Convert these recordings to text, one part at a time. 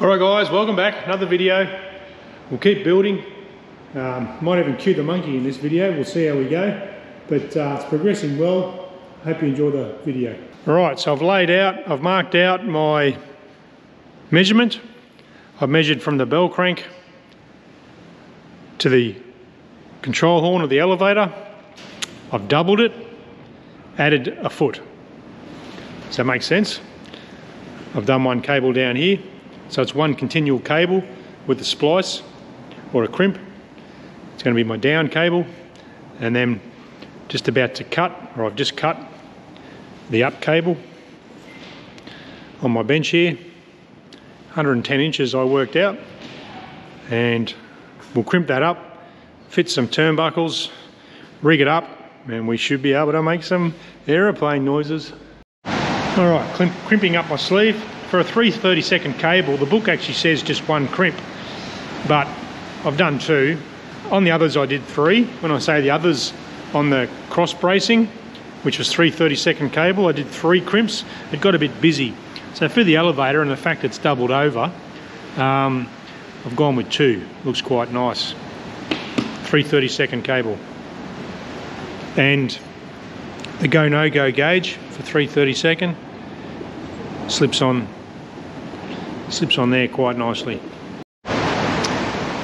All right guys, welcome back, another video. We'll keep building. Um, might even cue the monkey in this video, we'll see how we go. But uh, it's progressing well. Hope you enjoy the video. All right, so I've laid out, I've marked out my measurement. I've measured from the bell crank to the control horn of the elevator. I've doubled it, added a foot. Does that make sense? I've done one cable down here. So it's one continual cable with a splice or a crimp. It's going to be my down cable and then just about to cut, or I've just cut the up cable on my bench here. 110 inches I worked out and we'll crimp that up, fit some turnbuckles, rig it up and we should be able to make some aeroplane noises. All right, crimping up my sleeve. For a 330 second cable, the book actually says just one crimp, but I've done two. On the others I did three. When I say the others, on the cross bracing, which was 330 second cable, I did three crimps. It got a bit busy. So for the elevator and the fact it's doubled over, um, I've gone with two. Looks quite nice. 330 second cable. And the go no go gauge for 330 second slips on slips on there quite nicely.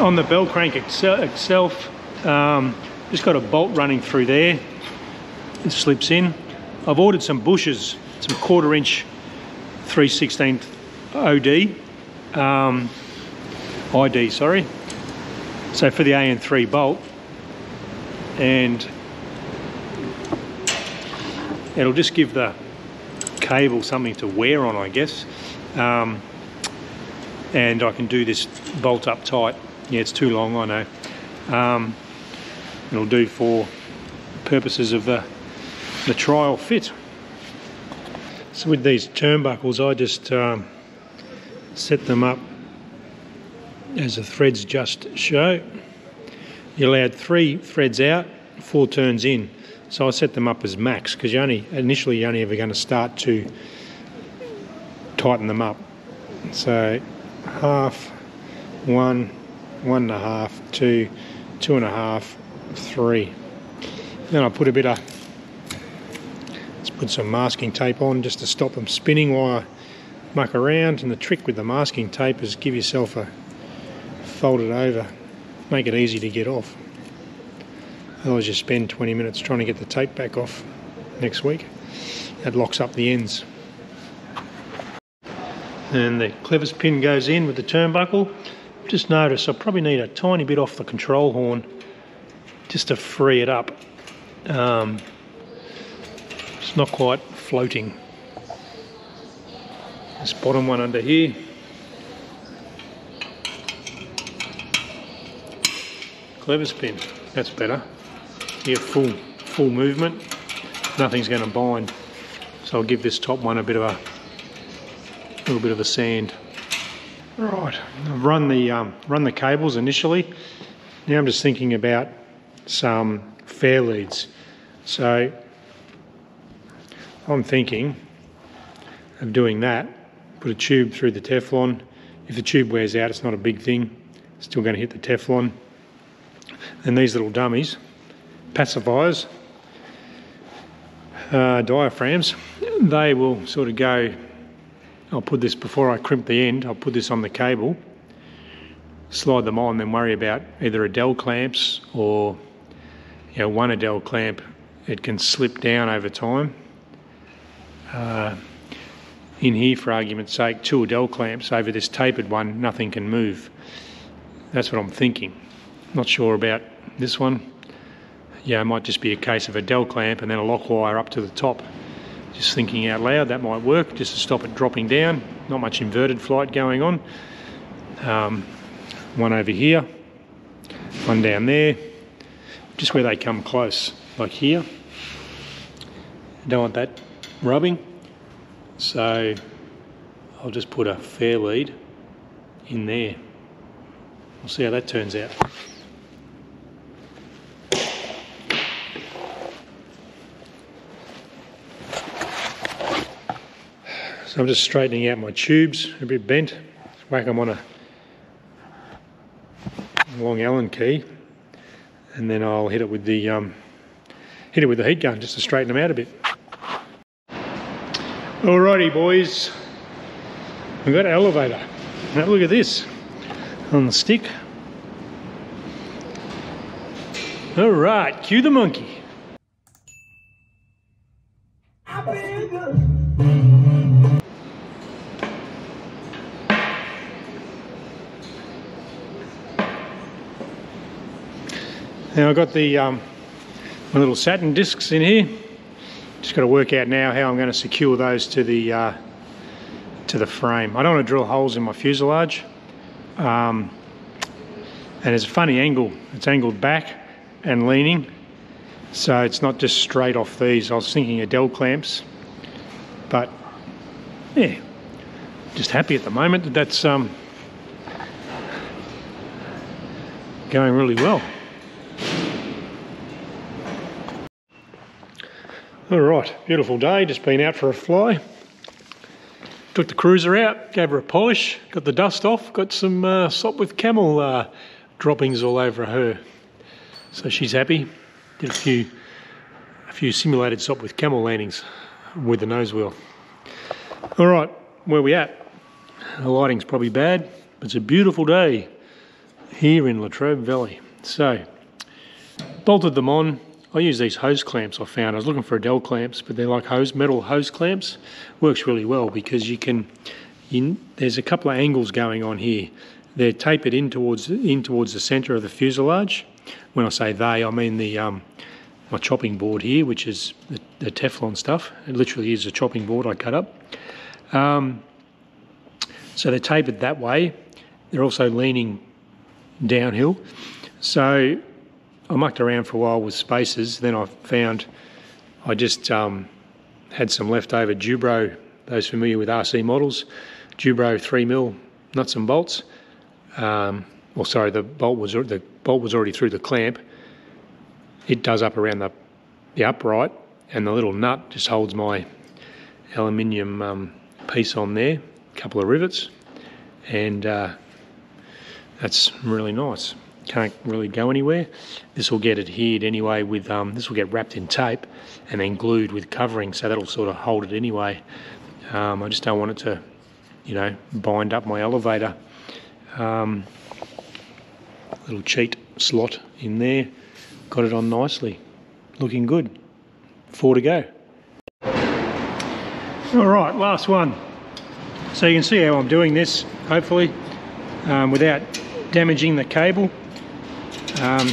On the bell crank itself, um, just got a bolt running through there. It slips in. I've ordered some bushes, some quarter inch 3 16th OD, um, ID, sorry. So for the AN3 bolt, and it'll just give the cable something to wear on, I guess. Um, and I can do this bolt up tight. Yeah, it's too long, I know. Um, it'll do for purposes of the, the trial fit. So with these turnbuckles, I just um, set them up as the threads just show. You allowed three threads out, four turns in. So I set them up as max because you only initially you're only ever going to start to tighten them up. So half, one, one and a half, two, two and a half, three. Then I put a bit of, let's put some masking tape on just to stop them spinning while I muck around. And the trick with the masking tape is give yourself a, fold it over, make it easy to get off. Otherwise you spend 20 minutes trying to get the tape back off next week. That locks up the ends and the clevis pin goes in with the turnbuckle. Just notice I probably need a tiny bit off the control horn just to free it up. Um, it's not quite floating. This bottom one under here. Clevis pin, that's better. Get full, full movement, nothing's going to bind. So I'll give this top one a bit of a a little bit of a sand. Right, I've run the, um, run the cables initially. Now I'm just thinking about some fair leads. So I'm thinking of doing that. Put a tube through the Teflon. If the tube wears out, it's not a big thing. Still going to hit the Teflon. And these little dummies, pacifiers, uh, diaphragms, they will sort of go I'll put this, before I crimp the end, I'll put this on the cable, slide them on, then worry about either Adel clamps or you know, one Adel clamp. It can slip down over time. Uh, in here, for argument's sake, two Adel clamps over this tapered one, nothing can move. That's what I'm thinking. Not sure about this one. Yeah, it might just be a case of a Adel clamp and then a lock wire up to the top. Just thinking out loud, that might work just to stop it dropping down. Not much inverted flight going on. Um, one over here, one down there, just where they come close, like here. Don't want that rubbing, so I'll just put a fair lead in there. We'll see how that turns out. So I'm just straightening out my tubes, a bit bent. whack them on a long Allen key, and then I'll hit it with the um, hit it with the heat gun just to straighten them out a bit. Alrighty, boys, we've got an elevator. Now look at this on the stick. All right, cue the monkey. Now I've got the um, my little satin discs in here. Just got to work out now how I'm going to secure those to the uh, to the frame. I don't want to drill holes in my fuselage. Um, and it's a funny angle. It's angled back and leaning. So it's not just straight off these. I was thinking of Adel clamps. But yeah, just happy at the moment that that's um, going really well. All right, beautiful day, just been out for a fly. Took the cruiser out, gave her a polish, got the dust off, got some uh, Sopwith Camel uh, droppings all over her. So she's happy. Did a few, a few simulated Sopwith Camel landings with the nose wheel. All right, where we at? The lighting's probably bad, but it's a beautiful day here in Latrobe Valley. So, bolted them on, I use these hose clamps I found. I was looking for Adel clamps, but they're like hose metal hose clamps. Works really well because you can. You, there's a couple of angles going on here. They're tapered in towards in towards the centre of the fuselage. When I say they, I mean the um, my chopping board here, which is the, the, Teflon stuff. It literally is a chopping board I cut up. Um, so they're tapered that way. They're also leaning downhill. So I mucked around for a while with spacers. Then I found I just um, had some leftover Dubro, those familiar with RC models, Dubro 3mm nuts and bolts. Um, well, sorry, the bolt was the bolt was already through the clamp. It does up around the, the upright, and the little nut just holds my aluminium um, piece on there. A couple of rivets, and uh, that's really nice can't really go anywhere. This will get adhered anyway with, um, this will get wrapped in tape and then glued with covering so that'll sort of hold it anyway. Um, I just don't want it to, you know, bind up my elevator. Um, little cheat slot in there, got it on nicely, looking good. Four to go. All right, last one. So you can see how I'm doing this, hopefully, um, without damaging the cable. Um,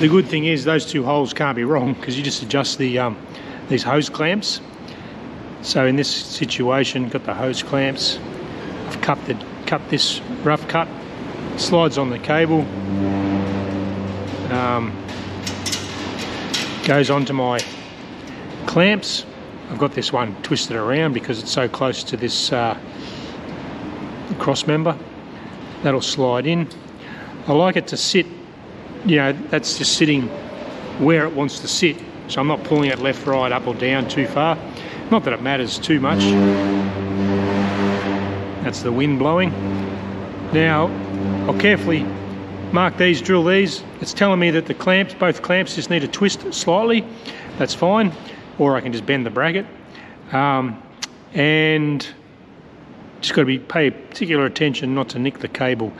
the good thing is those two holes can't be wrong because you just adjust the um, these hose clamps. So in this situation, got the hose clamps. I've cut the cut this rough cut, slides on the cable, um, goes onto my clamps. I've got this one twisted around because it's so close to this uh, cross member. That'll slide in. I like it to sit, you know, that's just sitting where it wants to sit. So I'm not pulling it left, right, up or down too far. Not that it matters too much. That's the wind blowing. Now, I'll carefully mark these, drill these. It's telling me that the clamps, both clamps just need to twist slightly. That's fine. Or I can just bend the bracket. Um, and just got to be pay particular attention not to nick the cable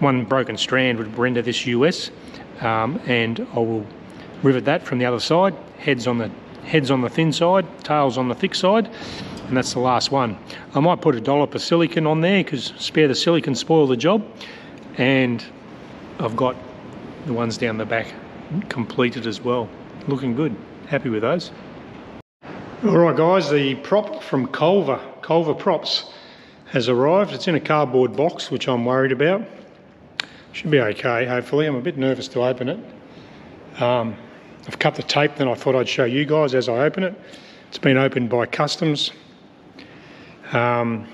one broken strand would render this US um, and I will rivet that from the other side heads on the heads on the thin side tails on the thick side and that's the last one. I might put a dollop of silicon on there because spare the silicon spoil the job and I've got the ones down the back completed as well. Looking good. Happy with those. All right guys the prop from Culver Culver props has arrived. It's in a cardboard box which I'm worried about should be okay, hopefully. I'm a bit nervous to open it. Um, I've cut the tape, then I thought I'd show you guys as I open it. It's been opened by Customs. Um,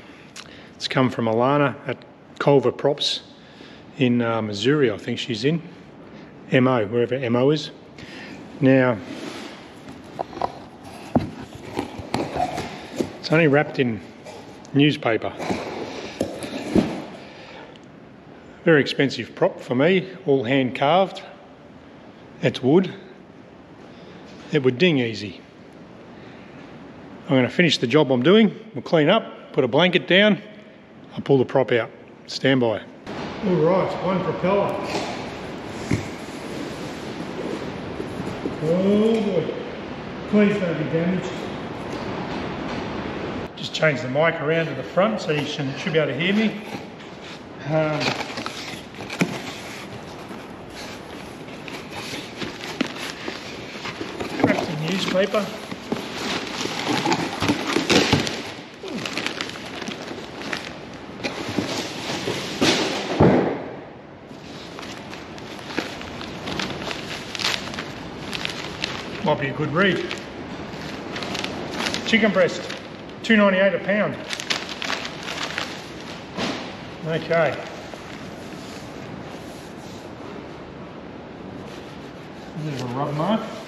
it's come from Alana at Culver Props in uh, Missouri, I think she's in. MO, wherever MO is. Now, it's only wrapped in newspaper. Very expensive prop for me, all hand carved. That's wood. It would ding easy. I'm going to finish the job I'm doing. We'll clean up, put a blanket down. I'll pull the prop out. Stand by. All right, one propeller. Oh boy. Please don't be damaged. Just change the mic around to the front so you should, should be able to hear me. Um, newspaper. Might be a good read. Chicken breast, 2.98 a pound. Okay. There's a rub mark.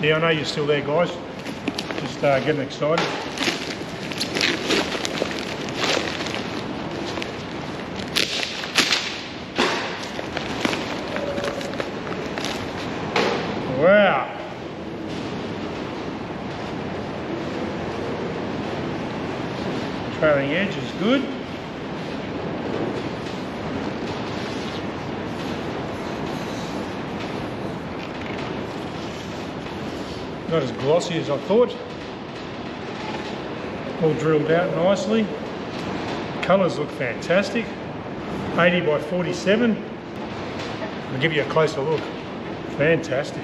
Yeah, I know you're still there, guys. Just uh, getting excited. Wow. Trailing edge is good. Not as as I thought. All drilled out nicely. Colours look fantastic. 80 by 47. I'll give you a closer look. Fantastic.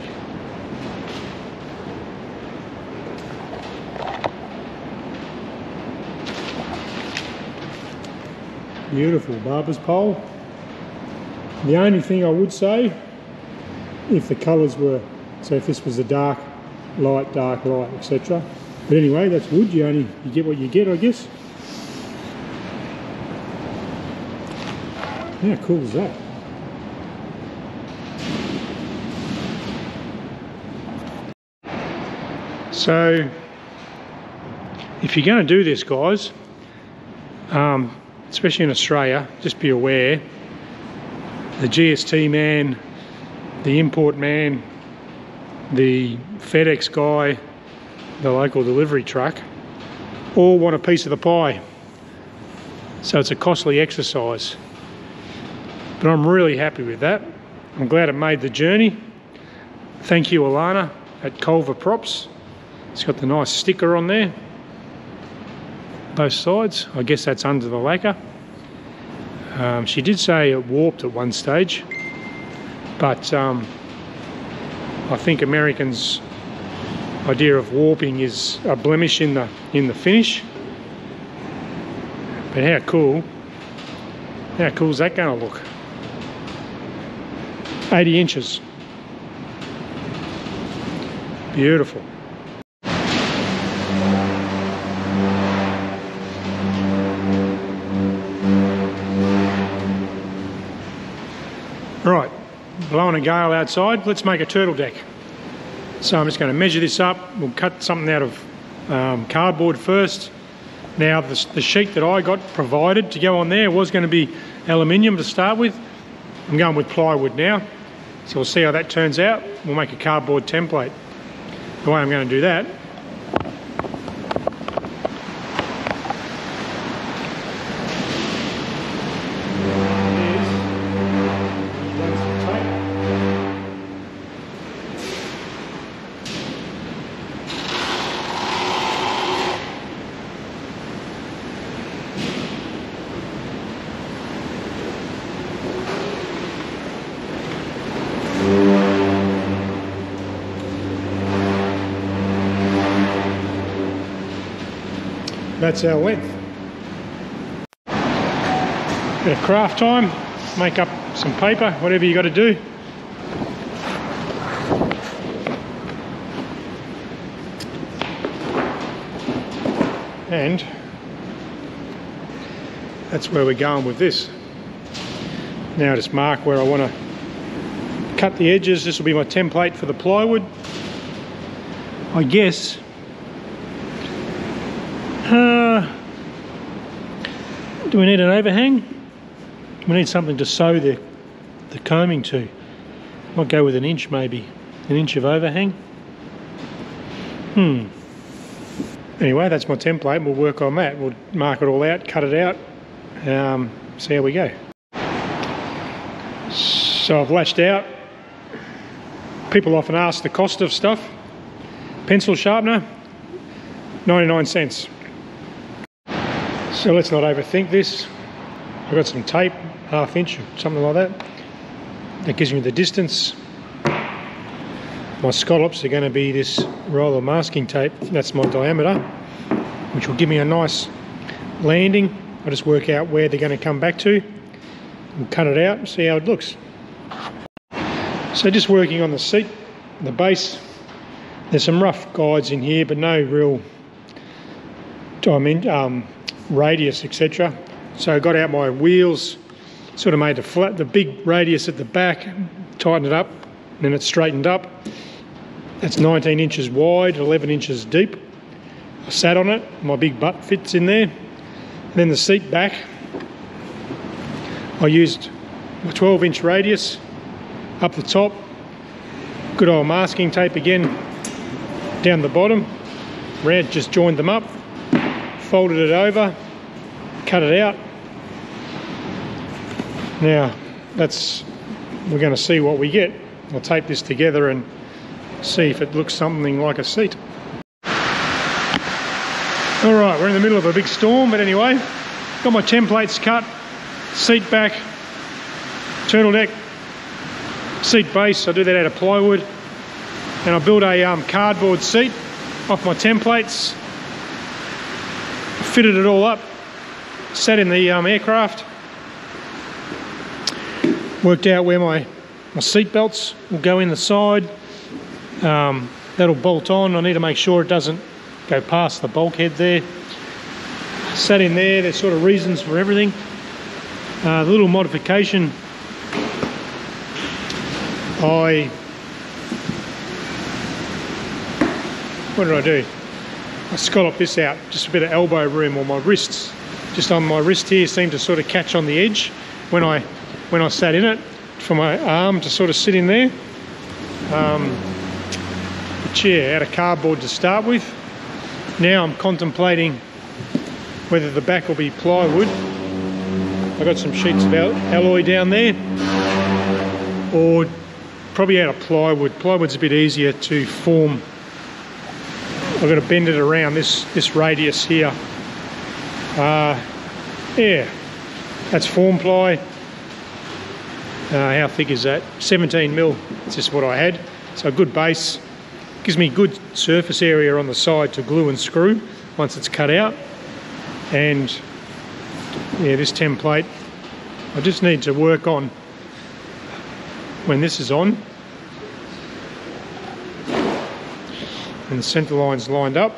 Beautiful barber's pole. The only thing I would say, if the colours were, so if this was a dark light, dark, light, etc. But anyway, that's wood. You only you get what you get, I guess. How cool is that? So, if you're going to do this, guys, um, especially in Australia, just be aware the GST man, the import man, the FedEx guy, the local delivery truck, all want a piece of the pie. So it's a costly exercise. But I'm really happy with that. I'm glad it made the journey. Thank you, Alana at Culver Props. It's got the nice sticker on there. Both sides. I guess that's under the lacquer. Um, she did say it warped at one stage, but um, I think Americans' idea of warping is a blemish in the in the finish. But how cool! How cool is that going to look? 80 inches. Beautiful. A gale outside, let's make a turtle deck. So I'm just going to measure this up. We'll cut something out of um, cardboard first. Now the, the, sheet that I got provided to go on there was going to be aluminium to start with. I'm going with plywood now. So we'll see how that turns out. We'll make a cardboard template. The way I'm going to do that that's our length. Bit of craft time, make up some paper, whatever you got to do. And that's where we're going with this. Now just mark where I want to cut the edges. This will be my template for the plywood. I guess uh, do we need an overhang? We need something to sew the, the coaming to. Might go with an inch maybe. An inch of overhang. Hmm. Anyway, that's my template. We'll work on that. We'll mark it all out, cut it out, um, see how we go. So I've lashed out. People often ask the cost of stuff. Pencil sharpener, 99 cents. So let's not overthink this. I've got some tape, half inch, or something like that. That gives me the distance. My scallops are going to be this roll of masking tape. That's my diameter, which will give me a nice landing. I'll just work out where they're going to come back to and cut it out and see how it looks. So just working on the seat, the base. There's some rough guides in here, but no real dimension, um, radius, etc. So I got out my wheels, sort of made the flat, the big radius at the back, tightened it up, and then it straightened up. That's 19 inches wide, 11 inches deep. I sat on it, my big butt fits in there. And then the seat back, I used a 12 inch radius up the top, good old masking tape again down the bottom. Rad just joined them up, folded it over, cut it out. Now, that's, we're going to see what we get. I'll tape this together and see if it looks something like a seat. All right, we're in the middle of a big storm, but anyway, got my templates cut, seat back, turtle deck, seat base. I do that out of plywood, and I built a um, cardboard seat off my templates, fitted it all up, sat in the um, aircraft, worked out where my, my seat belts will go in the side. Um, that'll bolt on. I need to make sure it doesn't go past the bulkhead there. Sat in there, there's sort of reasons for everything. Uh, the little modification I what did I do? I scalloped this out, just a bit of elbow room on my wrists. Just on my wrist here seemed to sort of catch on the edge when I when I sat in it for my arm to sort of sit in there. Um, the chair out of cardboard to start with. Now I'm contemplating whether the back will be plywood. I've got some sheets of alloy down there or probably out of plywood. Plywood's a bit easier to form. I've got to bend it around this, this radius here. Uh, yeah, that's form ply. Uh, how thick is that? 17 mil. It's just what I had. So a good base. Gives me good surface area on the side to glue and screw once it's cut out. And yeah, this template, I just need to work on when this is on and the centre line's lined up.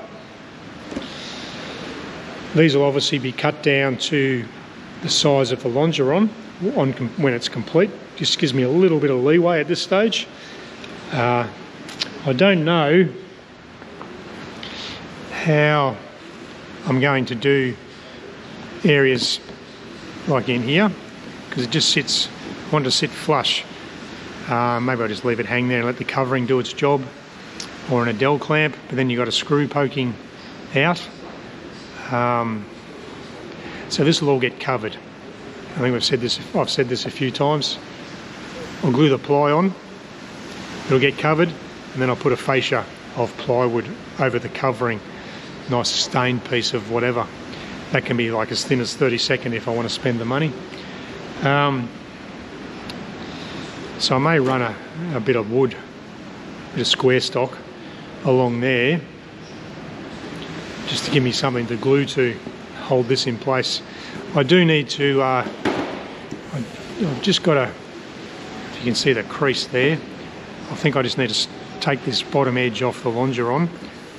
These will obviously be cut down to the size of the longeron on when it's complete. Just gives me a little bit of leeway at this stage. Uh, I don't know how I'm going to do areas like in here because it just sits, I want to sit flush. Uh, maybe I'll just leave it hang there and let the covering do its job or an Adel clamp, but then you've got a screw poking out. Um, so this will all get covered. I think we've said this, I've said this a few times. I'll glue the ply on, it'll get covered, and then I'll put a fascia of plywood over the covering. Nice stained piece of whatever. That can be like as thin as 30 second if I want to spend the money. Um, so I may run a, a bit of wood, a bit of square stock along there, just to give me something to glue to hold this in place. I do need to, uh, I, I've just got to, if you can see the crease there, I think I just need to take this bottom edge off the longeron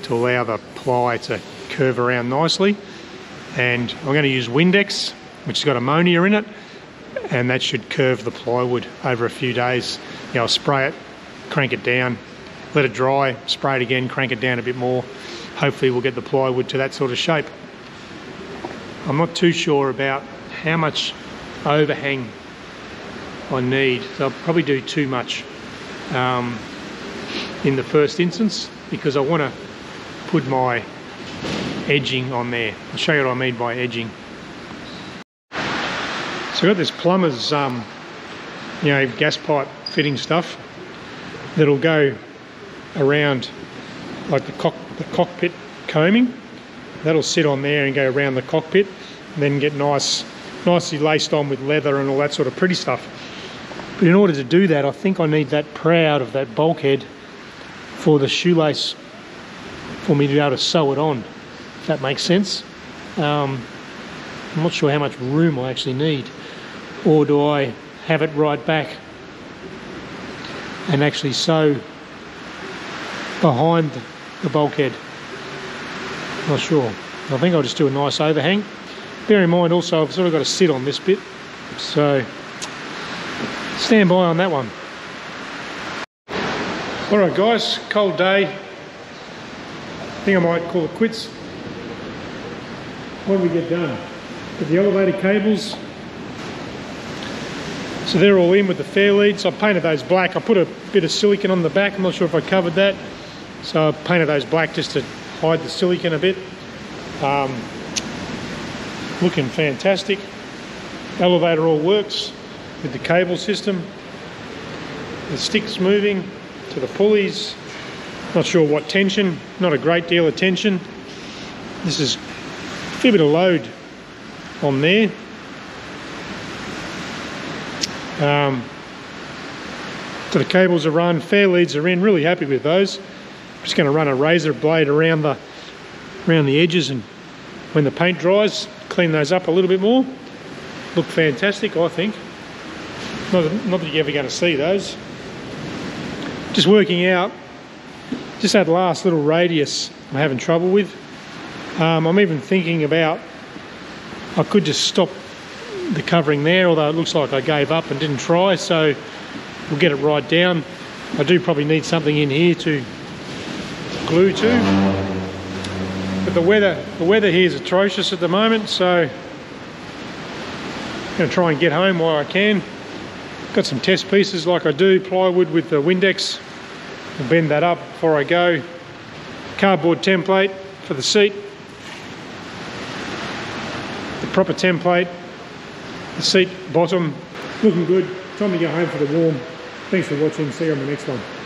to allow the ply to curve around nicely. And I'm going to use Windex, which has got ammonia in it, and that should curve the plywood over a few days. You know, I'll spray it, crank it down, let it dry, spray it again, crank it down a bit more. Hopefully we'll get the plywood to that sort of shape. I'm not too sure about how much overhang I need. So I'll probably do too much um, in the first instance because I want to put my edging on there. I'll show you what I mean by edging. So I've got this plumber's, um, you know, gas pipe fitting stuff that'll go around like the, cock, the cockpit coaming. That'll sit on there and go around the cockpit and then get nice, nicely laced on with leather and all that sort of pretty stuff. But in order to do that, I think I need that proud of that bulkhead for the shoelace for me to be able to sew it on, if that makes sense. Um, I'm not sure how much room I actually need. Or do I have it right back and actually sew behind the bulkhead? Not sure. I think I'll just do a nice overhang. Bear in mind also I've sort of got to sit on this bit. So stand by on that one. Alright guys, cold day, I think I might call it quits. What did we get done? Got the elevator cables. So they're all in with the fair leads. I painted those black. I put a bit of silicon on the back. I'm not sure if I covered that. So I painted those black just to hide the silicon a bit. Um, looking fantastic. Elevator all works with the cable system. The sticks moving to the pulleys. Not sure what tension, not a great deal of tension. This is a fair bit of load on there. Um, so the cables are run, fair leads are in, really happy with those. I'm just going to run a razor blade around the around the edges and when the paint dries, clean those up a little bit more. Look fantastic, I think. Not that, not that you're ever going to see those. Just working out just that last little radius I'm having trouble with. Um, I'm even thinking about, I could just stop the covering there, although it looks like I gave up and didn't try, so we'll get it right down. I do probably need something in here to glue to. But the weather, the weather here is atrocious at the moment, so I'm going to try and get home while I can. Got some test pieces like I do, plywood with the Windex I'll bend that up before I go. Cardboard template for the seat. The proper template. The seat bottom looking good. Time to go home for the warm. Thanks for watching. See you on the next one.